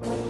Bye.